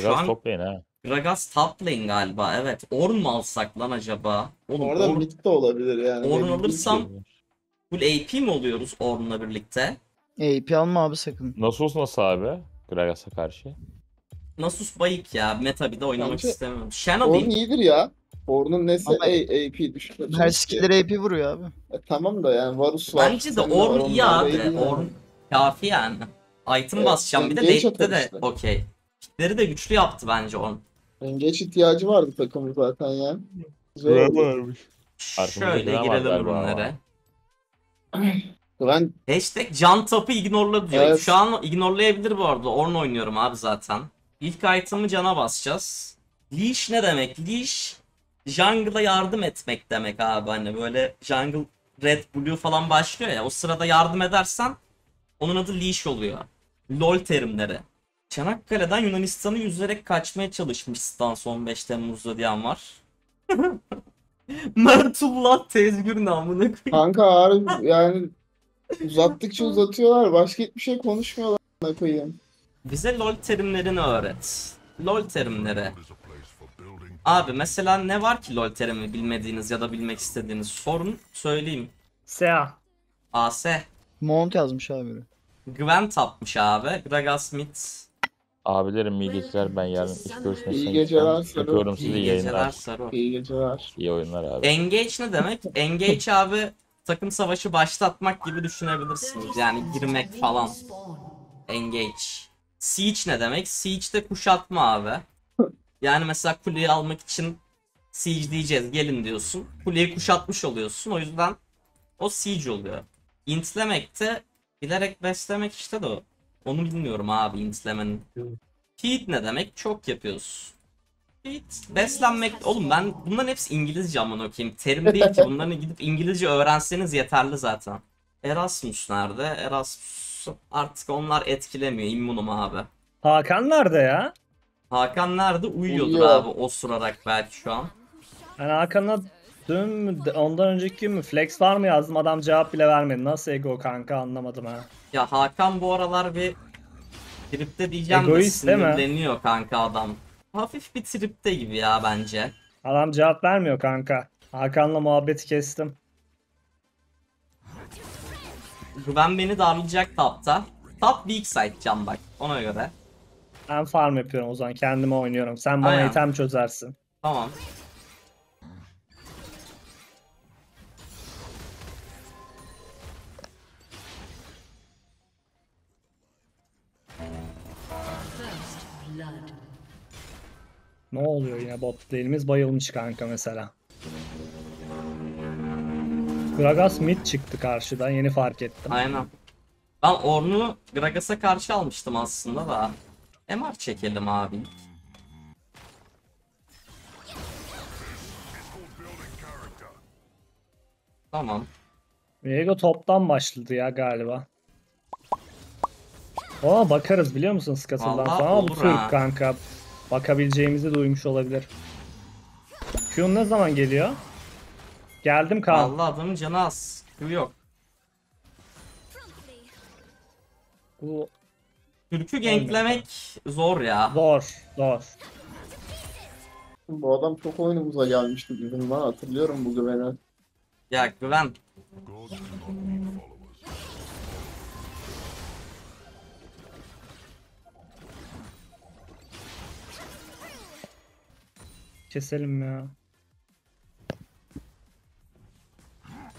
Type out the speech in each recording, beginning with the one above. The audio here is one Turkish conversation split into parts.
Gragas an- top lane ha. Gragas top lane galiba. Evet. Orn mu alsak lan acaba? Oğlum Orada Orn, mid de olabilir yani. Orn alırsam full AP mi oluyoruz Orn'la birlikte? AP alma abi sakın. Nasus nasıl abi? Gragas'a karşı. Nasus bayık ya. Meta bir de oynamak Bence istemiyorum. Shen Orn iyidir ya. Orn'un nesi Ama- A, AP düşük. Her skill'leri AP vuruyor abi. E, tamam da yani Varus var. Bence de Orn iyi abi. Orn kafi yani. Item Evet, basacağım bir de atar de okey. Kitleri de güçlü yaptı bence Orn. Geç ihtiyacı vardı takımın zaten ya. Güzel oldu. varmış. Arkamızda Şöyle var girelim galiba ürünlere. Ben Hashtag can tapı ignorla diyor. Evet. Şu an ignorlayabilir bu arada. Orn oynuyorum abi zaten. İlk item'ı cana basacağız. Leash ne demek? Leash jungle'a yardım etmek demek abi. Hani böyle jungle red blue falan başlıyor ya. O sırada yardım edersen onun adı leash oluyor. LOL terimleri. Çanakkale'den Yunanistan'ı yüzerek kaçmaya çalışmış stans 15 Temmuz'da diyen var. Mertullah Tezgür namına koyayım. kanka harbi yani uzattıkça uzatıyorlar. Başka hiçbir şey konuşmuyorlar. amına koyayım. Bize LoL terimlerini öğret. LoL terimleri. Abi mesela ne var ki LoL terimi bilmediğiniz ya da bilmek istediğiniz sorun söyleyeyim. Sea. AS. Mount yazmış abi. Gwen tapmış abi. Gragas mid. Abilerim iyi geceler ben yarın iş görüşmesine İyi geceler, gideceğim. Sarı. Öpüyorum sizi İyi iyi geceler yayınlar. Saru. İyi geceler. İyi oyunlar abi. Engage ne demek? Engage abi takım savaşı başlatmak gibi düşünebilirsiniz. Yani girmek falan. Engage. Siege ne demek? Siege de kuşatma abi. Yani mesela kuleyi almak için siege diyeceğiz gelin diyorsun. Kuleyi kuşatmış oluyorsun. O yüzden o siege oluyor. Intlemek de bilerek beslemek işte de o. Onu bilmiyorum abi intlemenin. Feed ne demek? Çok yapıyoruz. Feed beslenmek oğlum ben bunların hepsi İngilizce amına koyayım. Terim değil ki bunların gidip İngilizce öğrenseniz yeterli zaten. Erasmus nerede? Erasmus artık onlar etkilemiyor. İmmunum abi. Hakan nerede ya? Hakan nerede? Uyuyordur Uyuyor. abi osurarak belki şu an. Ben Hakan'a dün mü ondan önceki gün mü flex var mı yazdım adam cevap bile vermedi. Nasıl ego kanka anlamadım ha. Ya Hakan bu aralar bir tripte diyeceğim Egoist de sinirleniyor kanka adam. Hafif bir tripte gibi ya bence. Adam cevap vermiyor kanka. Hakan'la muhabbeti kestim. Güven beni darlayacak tapta. Top weak side can bak ona göre. Ben farm yapıyorum o zaman kendime oynuyorum. Sen bana Aynen. item çözersin. Tamam. Ne oluyor yine bot lane'imiz bayılmış kanka mesela. Gragas mid çıktı karşıdan yeni fark ettim. Aynen. Ben Orn'u Gragas'a karşı almıştım aslında da. MR çekelim abi. Tamam. Viego toptan başladı ya galiba. Aa bakarız biliyor musun Scuttle'dan sonra bu Türk ha. kanka. Bakabileceğimizi duymuş olabilir. Q ne zaman geliyor? Geldim Kaan. Allah adamın canı az. Q yok. Bu Türk'ü ganklemek zor ya. zor, zor. Bu adam çok oyunumuza gelmişti bizim lan hatırlıyorum bu güveni. Ya güven. Keselim ya.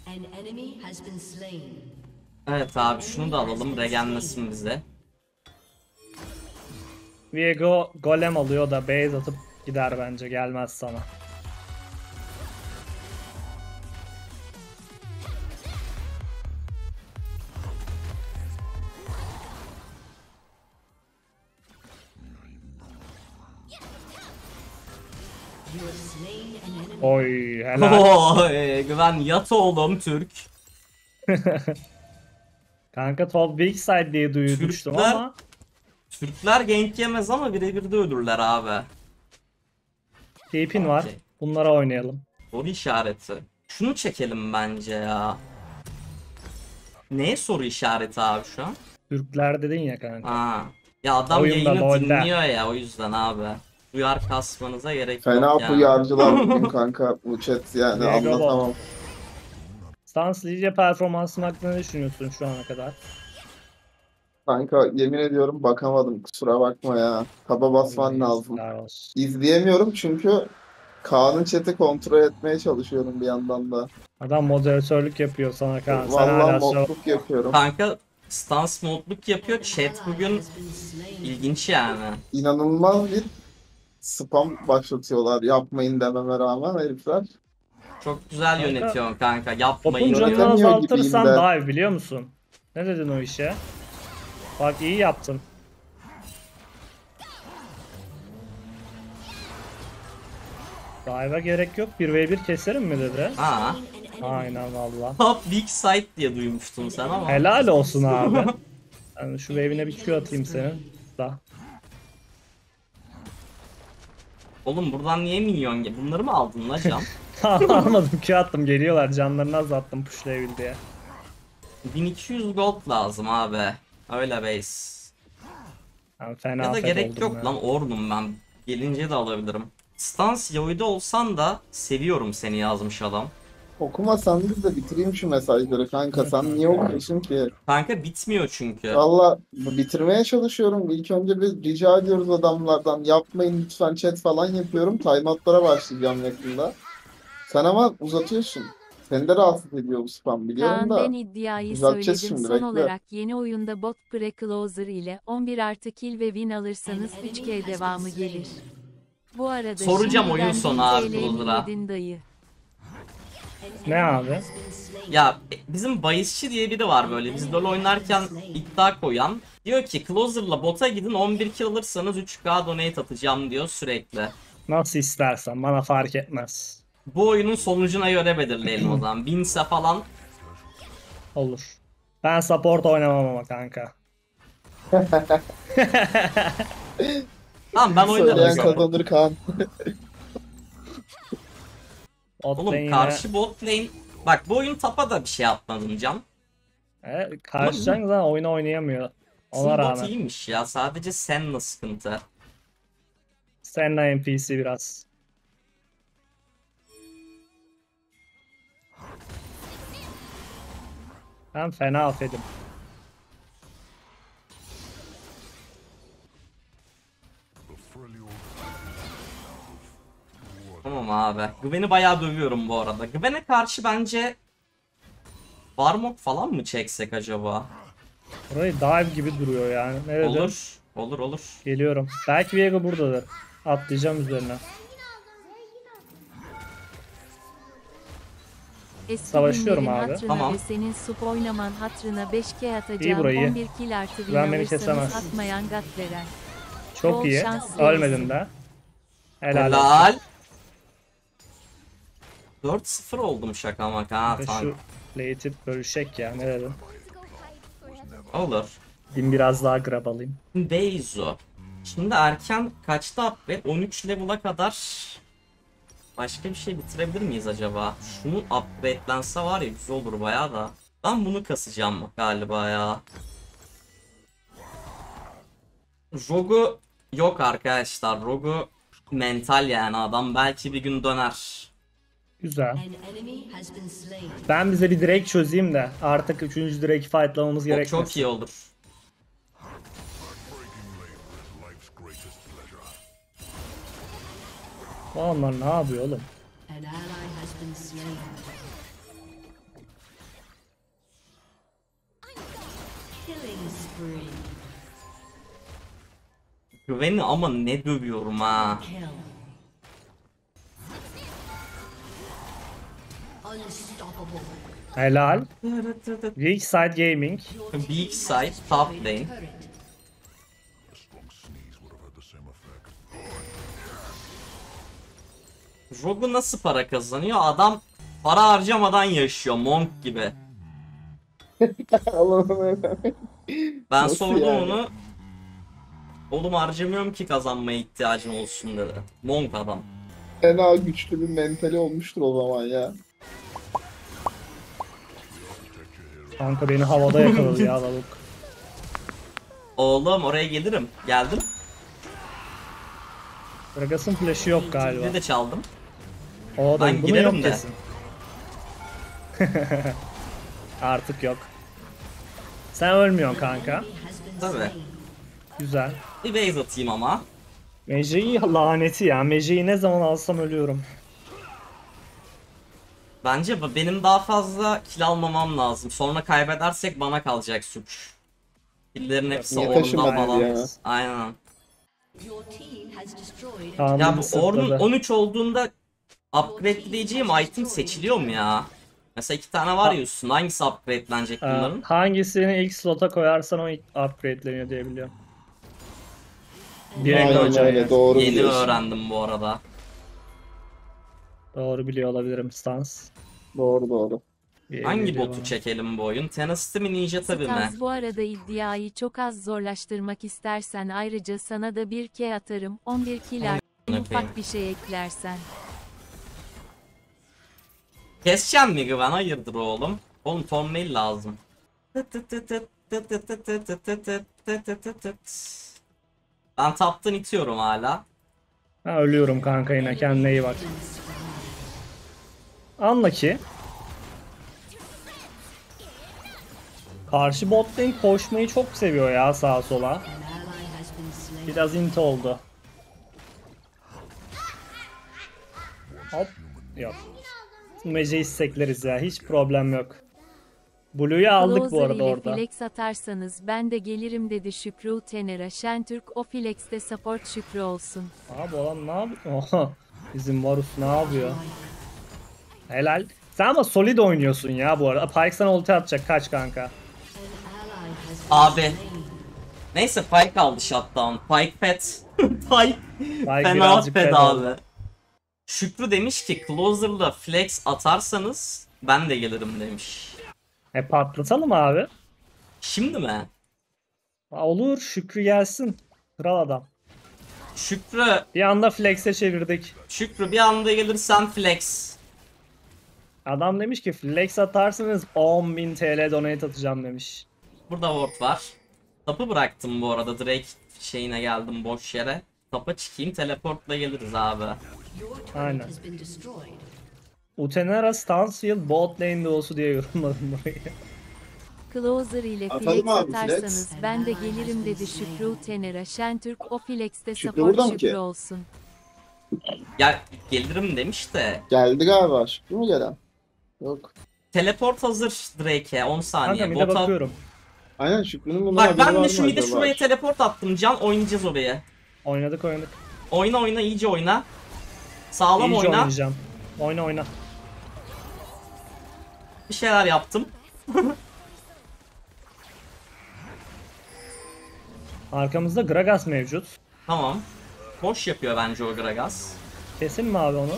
An enemy has been slain. Evet abi şunu da alalım regenlesin bize. Viego golem alıyor da base atıp gider bence gelmez sana. Helal. Oy, güven yat oğlum Türk. Kanka top weak side diye duymuştum Türkler- ama Türkler gank yemez ama birebir de ölürler abi. TP'in var. Bunlara oynayalım. Soru işareti. Şunu çekelim bence ya. Neye soru işareti abi şu an? Türkler dedin ya kanka. Ha. Ya adam Oyunda, yayını LoL'de. dinliyor ya o yüzden abi. Duyar kasmanıza gerek Fena yok bu yani. yarcılar bugün kanka bu chat yani Mega anlatamam. Stans Lice performansın hakkında ne düşünüyorsun şu ana kadar? Kanka yemin ediyorum bakamadım kusura bakma ya. Taba basman lazım. İzleyemiyorum çünkü Kaan'ın chat'i kontrol etmeye çalışıyorum bir yandan da. Adam moderatörlük yapıyor sana Kaan. Sıra- modluk yapıyorum. Kanka stans modluk yapıyor. Chat bugün ilginç yani. İnanılmaz bir spam başlatıyorlar yapmayın dememe rağmen herifler. Çok güzel Kanka, yönetiyorsun kanka. Yapmayın Topun canını azaltırsan dive biliyor musun? Ne dedin o işe? Bak iyi yaptın. Dive'a gerek yok. 1v1 keserim mi dedi? Ha. Aynen valla. Top weak side diye duymuştun sen ama. Helal olsun abi. Ben şu wave'ine bir Q atayım senin. Da. Oğlum buradan niye minyon ge- Bunları mı aldın la Can? Almadım Q attım geliyorlar canlarını azalttım pushlayabil diye. 1200 gold lazım abi. Öyle base. Ben fena Ya da gerek yok ya. lan Ornum ben. Gelince de alabilirim. Stans Yoi'de olsan da seviyorum seni yazmış adam. Okumasan biz de bitireyim şu mesajları kanka. Sen niye okuyorsun ki? Kanka bitmiyor çünkü. Valla bitirmeye çalışıyorum. İlk önce bir rica ediyoruz adamlardan. Yapmayın lütfen chat falan yapıyorum. Timeout'lara başlayacağım yakında. Sen ama uzatıyorsun. Seni de rahatsız ediyor bu spam biliyorum Kaan da. ben iddiayı söyledim. şimdi, Son bekle. olarak yeni oyunda bot pre-closer ile 11 artı kill ve win alırsanız 3K devamı gelir. Bu arada Soracağım oyun sonu 1000 abi Closer'a. dayı. Ne abi? Ya bizim bayisçi diye biri var böyle. Biz LoL oynarken iddia koyan. Diyor ki Closer'la bota gidin 11 kill alırsanız 3k donate atacağım diyor sürekli. Nasıl istersen bana fark etmez. Bu oyunun sonucuna göre belirleyelim o zaman. Binse falan Olur. Ben support oynamam ama kanka. Tamam ben oynarım. Söyleyen kazanır Kaan. Bot Oğlum lane'e- karşı bot lane... Bak bu oyun tapa da bir şey yapmadım Can. E, karşı zaten oyunu oynayamıyor. Ona bot rağmen. iyiymiş ya. Sadece Senna sıkıntı. Senna NPC biraz. Ben fena affedim. Tamam abi. Gwen'i bayağı dövüyorum bu arada. Gwen'e karşı bence... Barmok falan mı çeksek acaba? Burayı dive gibi duruyor yani. Ne dedim? Olur. Olur olur. Geliyorum. Belki Viego buradadır. Atlayacağım üzerine. Eski Savaşıyorum abi. Tamam. ve senin sup oynaman hatırına 5K atacağım burayı. 11 kill artı win Güven beni kesemez. atmayan gat veren. Çok Bol iyi. Ölmedim de. Helal. olsun. Helal. 4-0 oldum şaka maka ha Ve tank. Şu late'i bölüşek ya. Ne dedim? Olur. Bin biraz daha grab alayım. Beizo. Şimdi erken kaçta upgrade? 13 level'a kadar başka bir şey bitirebilir miyiz acaba? Şunu upgradelense var ya güzel olur bayağı da. Ben bunu kasacağım galiba ya. Rogu yok arkadaşlar. Rogu mental yani adam belki bir gün döner. Güzel. Ben bize bir direkt çözeyim de artık 3. direkt fightlamamız gerekmesin. çok iyi olur. Bu adamlar ne yapıyor oğlum? Güveni ama ne dövüyorum ha. Helal. Weak side gaming. Big side top lane. Rogu nasıl para kazanıyor? Adam para harcamadan yaşıyor monk gibi. Ben Nasıl sordum yani? onu. Oğlum harcamıyorum ki kazanmaya ihtiyacın olsun dedi. Monk adam. Fena güçlü bir mentali olmuştur o zaman ya. Kanka beni havada yakaladı ya lavuk. Oğlum oraya gelirim. Geldim. Gragas'ın flash'ı yok galiba. Bir de çaldım. O da Ben bunu girerim yok de. kesin. Artık yok. Sen ölmüyorsun kanka. Tabii. Güzel. Bir base atayım ama. Mece'yi laneti ya. Mece'yi ne zaman alsam ölüyorum. Bence benim daha fazla kill almamam lazım. Sonra kaybedersek bana kalacak suç. Killerin hepsi Niye falan. ya? Aynen. Kaan'ın Ya bu. Ornn 13 olduğunda upgradeleyeceğim item seçiliyor mu ya? Mesela iki tane var ya üstünde. Hangisi upgradelenecek Ee, bunların? hangisini ilk slota koyarsan o ilk upgradeleniyor diye biliyorum. Direkt Aynen hocam öyle doğru Yeni öğrendim bu arada. Doğru biliyor olabilirim stans. Doğru doğru. diye Hangi botu bana. çekelim bu oyun? Tenacity mi Ninja tabii mi? Stans bu arada iddiayı çok az zorlaştırmak istersen ayrıca sana da bir K atarım 11 kiler ufak bir şey eklersen. Keseceğim mi Güven? Hayırdır oğlum? Oğlum Tom Mail lazım. Ben taptan itiyorum hala. Ha, ölüyorum kanka yine kendine iyi bak. Anla ki. Karşı bot lane koşmayı çok seviyor ya sağa sola. Biraz int oldu. Hop. Yok. Mece'yi istekleriz ya. Hiç problem yok. Blue'yu aldık bu Closer arada ile orada. flex atarsanız ben de gelirim dedi Şükrü Tener'a. Şentürk o flex'te support Şükrü olsun. Abi olan ne yapıyor? Bizim Varus ne yapıyor? Helal. Sen ama solid oynuyorsun ya bu arada. Pyke sana ulti atacak. Kaç kanka. Abi. Neyse Pike aldı shutdown. Pike pet. Pike. Pike Fena pet abi. oldu. Şükrü demiş ki Closer'la flex atarsanız ben de gelirim demiş. E patlatalım abi. Şimdi mi? Olur Şükrü gelsin. Kral adam. Şükrü, Bir anda flex'e çevirdik. Şükrü bir anda gelirsen flex. Adam demiş ki flex atarsanız 10.000 TL donate atacağım demiş. Burada ward var. Tapı bıraktım bu arada. Drake şeyine geldim boş yere. Tapa çıkayım teleportla geliriz abi. Aynen. Utenera Stansfield bot lane doğusu diye yorumladım burayı. Closer ile flex abi, flex. atarsanız ben de gelirim dedi Şükrü Tener'a. Şentürk o flex'te Şükrü support burada mı Şükrü ki? olsun. Gel gelirim demiş de. Geldi galiba. Şükrü mü gelen? Yok. Teleport hazır Drake'e 10 Kanka saniye. de Bota... bakıyorum. Aynen Şükrü'nün bunun Bak haberi ben var de mı şu mide acaba? şuraya teleport attım. Can oynayacağız oraya. Oynadık oynadık. Oyna oyna iyice oyna. Sağlam İyice oyna. oynayacağım. Oyna oyna. Bir şeyler yaptım. Arkamızda Gragas mevcut. Tamam. Boş yapıyor bence o Gragas. Kesin mi abi onu?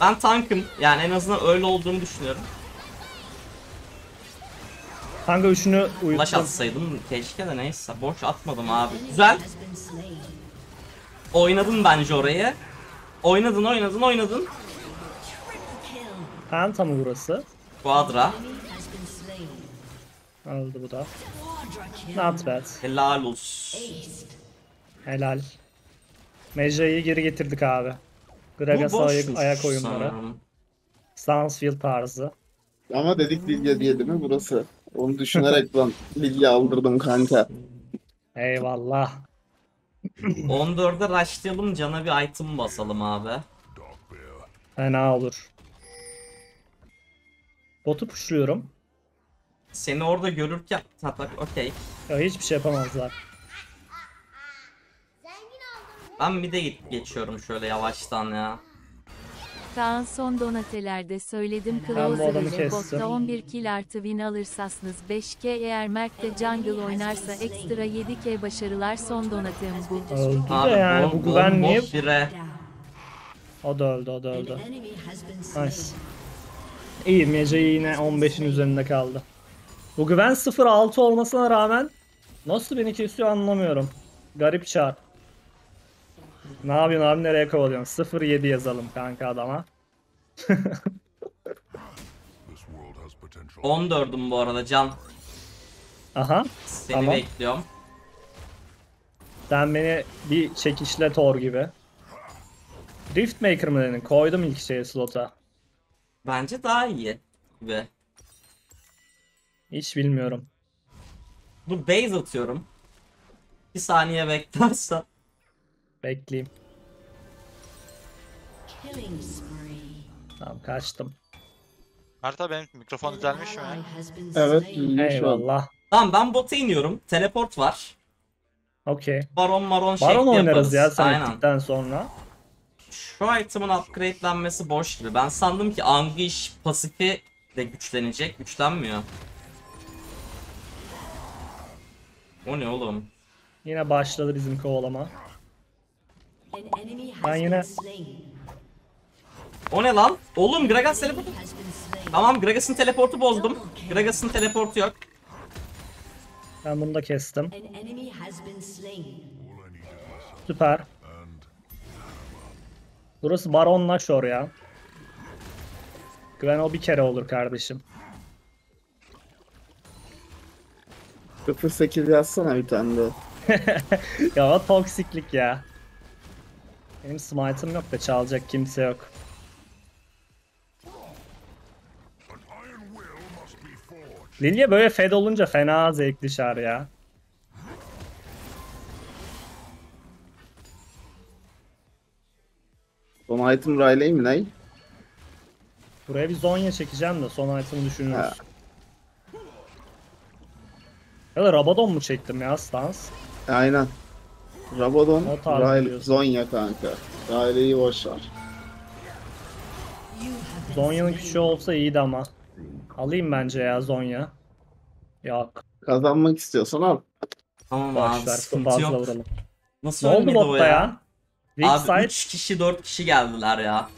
Ben tankım. Yani en azından öyle olduğunu düşünüyorum. Kanka üçünü Flash uyuttum. atsaydım keşke de neyse. Boş atmadım abi. Güzel. Oynadın bence orayı. Oynadın oynadın oynadın. Penta mı burası? Quadra. Öldü bu da. Not bad. Helal olsun. Helal. Mejra'yı geri getirdik abi. Gragas'a ayak, ayak oyunları. sanırım. Stansfield tarzı. Ama dedik Lidya diye değil mi burası? Onu düşünerek ben Lidya aldırdım kanka. Eyvallah. 14'e rushlayalım cana bir item basalım abi. Fena olur. Botu pushluyorum. Seni orada görürken... Ha bak okey. Ya hiçbir şey yapamazlar. Ben mid'e git geçiyorum şöyle yavaştan ya. Kaan son donatelerde söyledim adamı ile botta 11 kill artı win alırsanız 5k eğer Mert de jungle oynarsa ekstra 7k başarılar son donatem bu. Öldü Abi de yani bu güven niye? bire. O da öldü o da öldü. Nice. İyi Mece yine 15'in üzerinde kaldı. Bu güven 0-6 olmasına rağmen nasıl beni kesiyor anlamıyorum. Garip çar. Ne yapıyorsun abi nereye kovalıyorsun? 0-7 yazalım kanka adama. 14'üm bu arada can. Aha. Seni Tamam. bekliyorum. Sen beni bir çekişle Thor gibi. Riftmaker mı dedin? Koydum ilk şeye slota. Bence daha iyi gibi. Hiç bilmiyorum. Dur base atıyorum. Bir saniye beklersen. Bekleyeyim. Tamam kaçtım. Mert abi benim mikrofon düzelmiş mi? Evet, şu an. Eyvallah. Tamam ben bota iniyorum. Teleport var. Okey. Baron maron şekli Baron oynarız yaparız. ya sen Aynen. ettikten sonra. Şu item'ın upgradelenmesi boş gibi. Ben sandım ki Anguish pasifi de güçlenecek. Güçlenmiyor. O ne oğlum? Yine başladı bizim kovalama. An enemy has Ben been yine- slain. O ne lan? Oğlum Gragas teleportu. Has been slain. Tamam Gragas'ın teleportu bozdum. Gragas'ın teleportu yok. Ben bunu da kestim. An enemy has been slain. Süper. Burası Baron Nashor ya. Güven o bir kere olur kardeşim. 08 yazsana bir tane de. ya o toksiklik ya. Benim smite'ım yok da çalacak kimse yok. Lilia böyle fed olunca fena zevkli şar ya. Son item Riley mi ne? Buraya bir Zonya çekeceğim de son item'ı düşünürüz. Ha. Ya da Rabadon mu çektim ya stans? Aynen. Rabadon, diyorsun. Zonya kanka. Riley'i boş ver. Zonya'nın küçüğü olsa iyiydi ama. Alayım bence ya Zonya. Yok. Kazanmak istiyorsan al. Tamam abi Boşver. sıkıntı yok. vuralım. Nasıl Ne oldu ölmedi o botta ya? ya? Weak Abi side 3 kişi 4 kişi geldiler ya.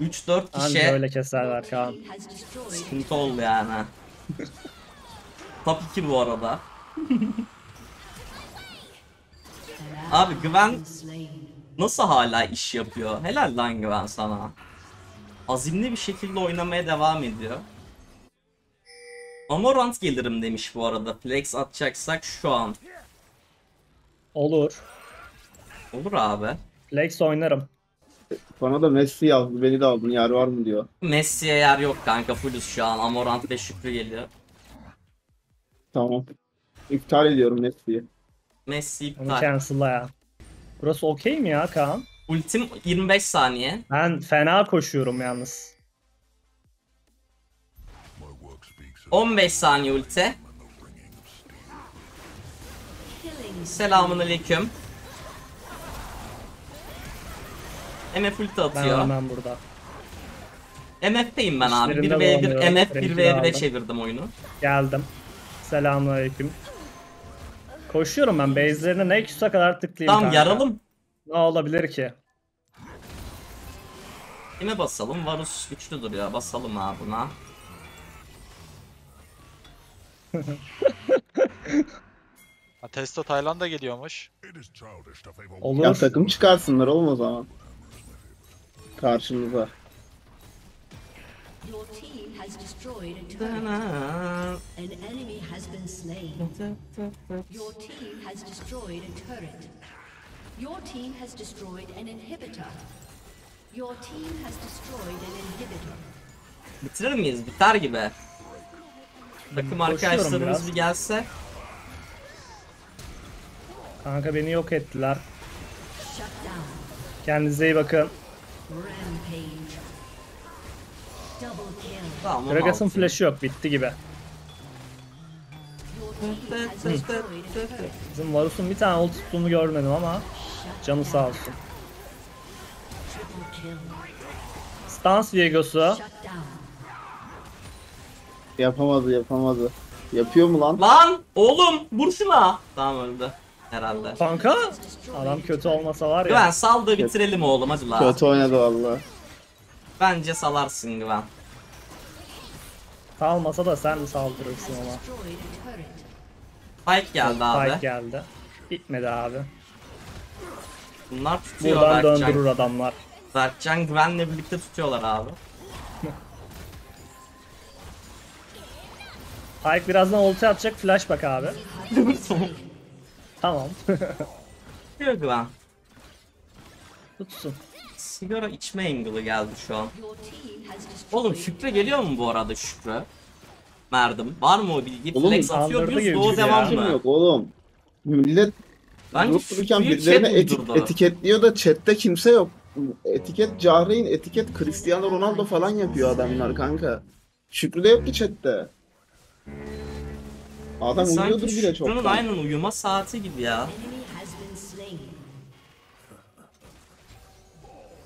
3-4 anca kişi öyle keserler Kaan. Sıkıntı oldu yani. Top 2 bu arada. Abi Güven nasıl hala iş yapıyor? Helal lan Güven sana. Azimli bir şekilde oynamaya devam ediyor. Amorant gelirim demiş bu arada. Flex atacaksak şu an. Olur. Olur abi. Flex oynarım. Bana da Messi yazdı. Beni de aldın. Yer var mı diyor. Messi'ye yer yok kanka fullüz şu an. Amorant ve Şükrü geliyor. Tamam. İptal ediyorum Messi'yi. Messi Onu iptal. cancel'la ya. Burası okey mi ya Kaan? Ultim 25 saniye. Ben fena koşuyorum yalnız. 15 saniye ulti. Selamun aleyküm. MF ulti Ben atıyor. hemen burada. MF'teyim ben abi. İşlerinde 1v1 dolanıyorum. MF Renkli 1v1'e aldım. çevirdim oyunu. Geldim. Selamünaleyküm. Koşuyorum ben. Base'lerine ne küsa kadar tıklayayım Tamam kanka. yaralım. Ne olabilir ki? Kime basalım? Varus güçlü duruyor. Basalım abi buna. Ha, Testo Tayland'a geliyormuş. Olur. Ya takım çıkarsınlar oğlum o zaman. Karşınıza. Your team has destroyed a turret. An enemy has been slain. Your team has destroyed a turret. Your team has destroyed an inhibitor. Your team has destroyed an inhibitor. Bitirir miyiz? Biter gibi. Takım arkadaşlarımız bir gelse. Kanka beni yok ettiler. Kendinize iyi bakın. Rampage. Tamam Gragas'ın flash'ı yok. Bitti gibi. Bizim Varus'un bir tane ult tuttuğunu görmedim ama canı sağ olsun. Stans Viego'su. Yapamadı yapamadı. Yapıyor mu lan? Lan oğlum vur şuna. Tamam öldü. Herhalde. Kanka adam kötü olmasa var Güven ya. sal da bitirelim oğlum hadi la. Kötü oynadı valla. Bence salarsın Güven. Salmasa da sen saldırırsın ona. Fight geldi abi. Fight geldi. Bitmedi abi. Bunlar tutuyor Buradan Berkcan. döndürür adamlar. Berkcan Güven'le birlikte tutuyorlar abi. Pyke birazdan ulti atacak. Flash bak abi. tamam. Diyor güven. Tutsun. Sigara içme angle'ı geldi şu an. Oğlum Şükrü geliyor mu bu arada Şükrü? Merdim. Var mı o bilgi? Oğlum, Flex atıyor gibi Doğu devam mı? yok oğlum. Millet durup dururken birilerine etik- etiketliyor da chatte kimse yok. Etiket Cahreyn, etiket Cristiano Ronaldo falan yapıyor adamlar kanka. Şükrü de yok ki chatte. Adam Sanki uyuyordur bile Şükrü'nün çoktan. aynen uyuma saati gibi ya.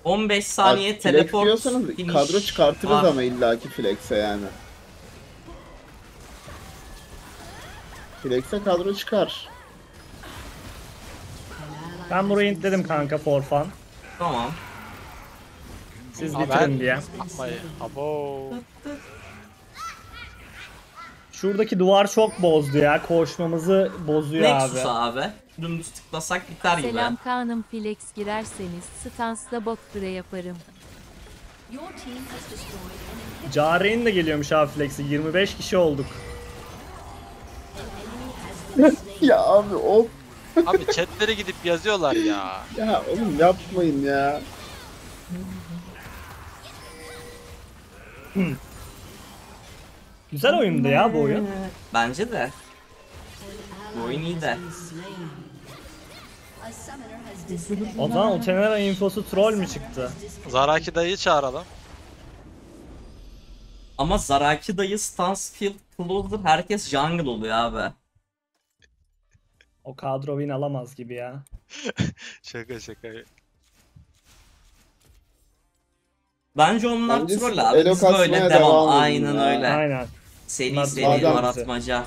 15 saniye flex teleport diyorsanız finish kadro çıkartırız var. ama illaki flex'e yani. Flex'e kadro çıkar. Ben burayı intledim kanka for fun. Tamam. Siz Abi bitirin ben- diye. Abo. Şuradaki duvar çok bozdu ya. Koşmamızı bozuyor Nexus abi. abi. Dümdüz tıklasak biter gibi. Selam Kaan'ım flex girerseniz stansta bot pre yaparım. Cahreyn de geliyormuş abi flex'i. 25 kişi olduk. Ya abi of Abi chatlere gidip yazıyorlar ya. ya oğlum yapmayın ya. Güzel oyundu ya bu oyun. Bence de. Bu oyun iyi de. O zaman Utenera infosu troll mü çıktı? Zaraki dayıyı çağıralım. Ama Zaraki dayı Stansfield Closer herkes jungle oluyor abi. O kadro win alamaz gibi ya. Şaka şaka. Bence onlar Bence troll abi. Biz böyle devam. devam Aynen ya. öyle. Aynen. Adam bizi. aratmaca.